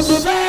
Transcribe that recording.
Drop!